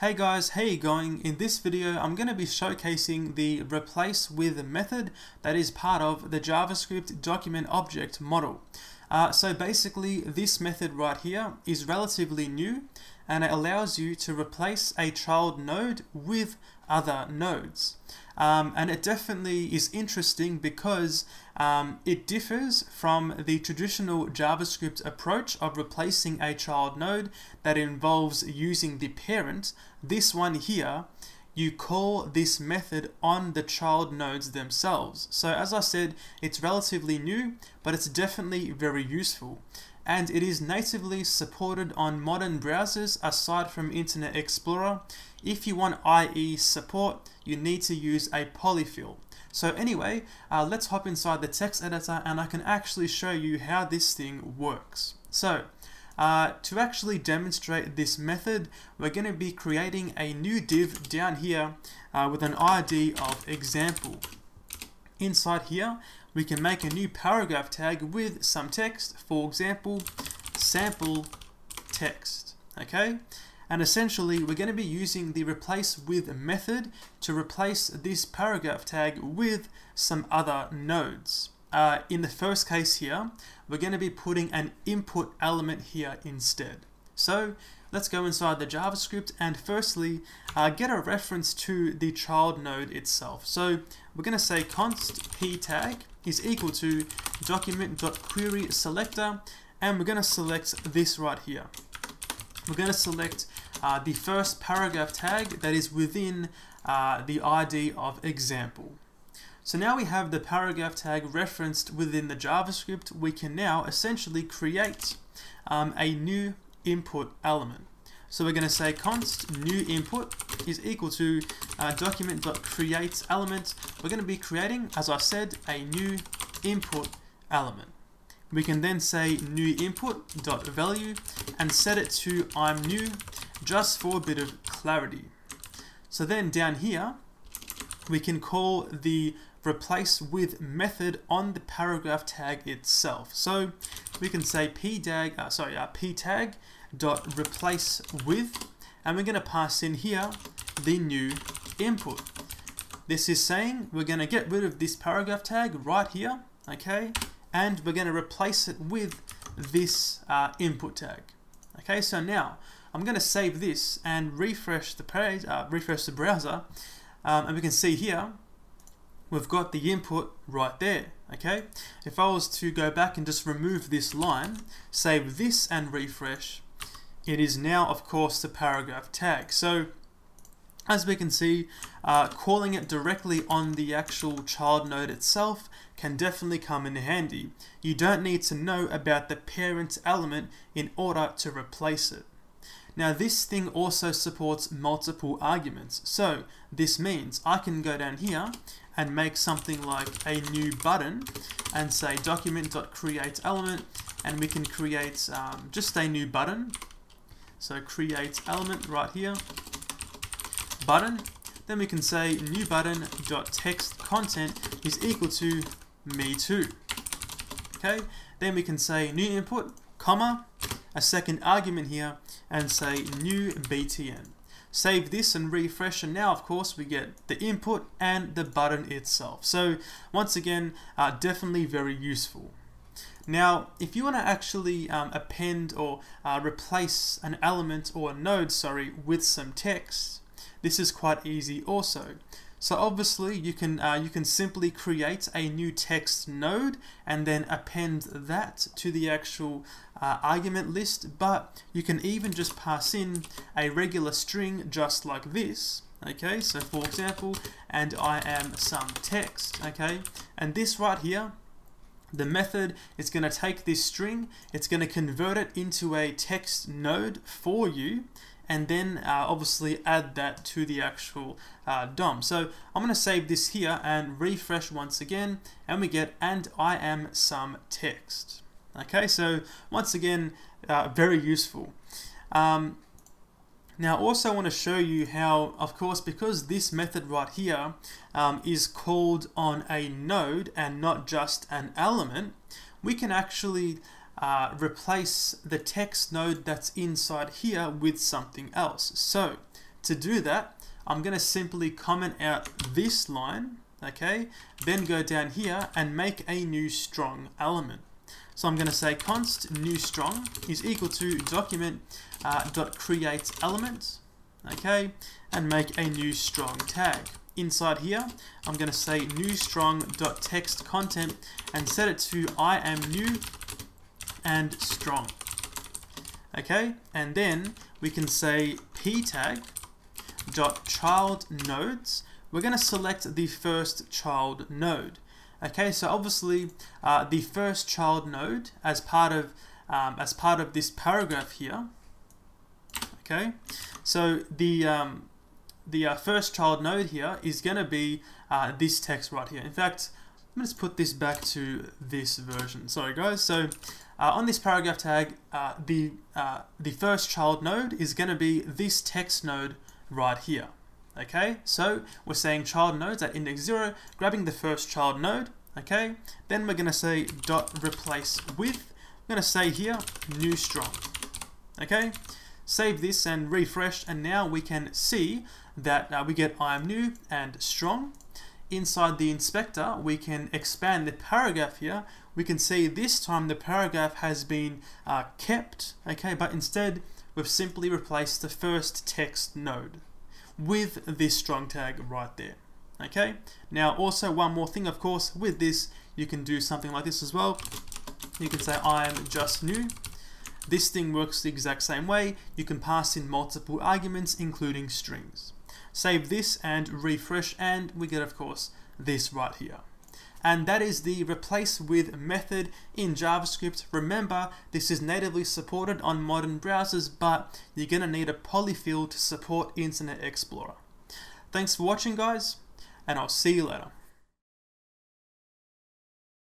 Hey guys, how you going? In this video, I'm going to be showcasing the replace with method that is part of the JavaScript document object model. Uh, so basically, this method right here is relatively new and it allows you to replace a child node with other nodes. Um, and it definitely is interesting because um, it differs from the traditional JavaScript approach of replacing a child node that involves using the parent. This one here, you call this method on the child nodes themselves. So as I said, it's relatively new, but it's definitely very useful and it is natively supported on modern browsers aside from Internet Explorer. If you want IE support, you need to use a polyfill. So anyway, uh, let's hop inside the text editor and I can actually show you how this thing works. So, uh, to actually demonstrate this method, we're going to be creating a new div down here uh, with an ID of example. Inside here, we can make a new paragraph tag with some text, for example, sample text, okay? And essentially, we're going to be using the replace with method to replace this paragraph tag with some other nodes. Uh, in the first case here, we're going to be putting an input element here instead. So let's go inside the JavaScript and firstly uh, get a reference to the child node itself. So we're going to say const p tag is equal to document.query selector and we're going to select this right here. We're going to select uh, the first paragraph tag that is within uh, the ID of example. So now we have the paragraph tag referenced within the JavaScript, we can now essentially create um, a new input element. So we're going to say const new input is equal to uh, element. We're going to be creating, as I said, a new input element. We can then say new input.value and set it to I'm new just for a bit of clarity. So then down here, we can call the replace with method on the paragraph tag itself. So we can say p tag, uh, sorry, uh, p tag dot replace with, and we're going to pass in here the new input. This is saying we're going to get rid of this paragraph tag right here, okay, and we're going to replace it with this uh, input tag. Okay, so now I'm going to save this and refresh the page, uh, refresh the browser, um, and we can see here we've got the input right there. Okay, if I was to go back and just remove this line, save this and refresh, it is now of course the paragraph tag. So as we can see, uh, calling it directly on the actual child node itself can definitely come in handy. You don't need to know about the parent element in order to replace it. Now this thing also supports multiple arguments. So this means I can go down here and make something like a new button and say document.create element and we can create um, just a new button so create element right here, button. Then we can say new button dot text content is equal to me too. Okay. Then we can say new input, comma, a second argument here, and say new btn. Save this and refresh and now of course we get the input and the button itself. So once again, uh, definitely very useful. Now, if you want to actually um, append or uh, replace an element or a node, sorry, with some text, this is quite easy also. So obviously you can uh, you can simply create a new text node and then append that to the actual uh, argument list but you can even just pass in a regular string just like this okay? So for example and I am some text okay? And this right here the method is going to take this string, it's going to convert it into a text node for you, and then uh, obviously add that to the actual uh, DOM. So I'm going to save this here and refresh once again, and we get and I am some text. Okay, so once again, uh, very useful. Um, now also want to show you how, of course, because this method right here um, is called on a node and not just an element, we can actually uh, replace the text node that's inside here with something else. So to do that, I'm going to simply comment out this line, okay, then go down here and make a new strong element. So I'm going to say const new strong is equal to document uh, dot create element, okay, and make a new strong tag. Inside here, I'm going to say new strong dot text content and set it to I am new and strong. Okay, and then we can say p tag dot child nodes. We're going to select the first child node. Okay, so obviously uh, the first child node as part of um, as part of this paragraph here. Okay, so the um, the uh, first child node here is going to be uh, this text right here. In fact, me just put this back to this version. Sorry guys. So uh, on this paragraph tag, uh, the uh, the first child node is going to be this text node right here. Okay, so we're saying child nodes at index 0, grabbing the first child node, okay? Then we're going to say dot replace with, I'm going to say here, new strong, okay? Save this and refresh, and now we can see that uh, we get I am new and strong. Inside the inspector, we can expand the paragraph here. We can see this time the paragraph has been uh, kept, okay, but instead we've simply replaced the first text node with this strong tag right there. Okay, now also one more thing, of course, with this, you can do something like this as well. You can say I am just new. This thing works the exact same way. You can pass in multiple arguments, including strings. Save this and refresh, and we get, of course, this right here and that is the replace with method in JavaScript. Remember, this is natively supported on modern browsers, but you're going to need a polyfill to support Internet Explorer. Thanks for watching guys, and I'll see you later.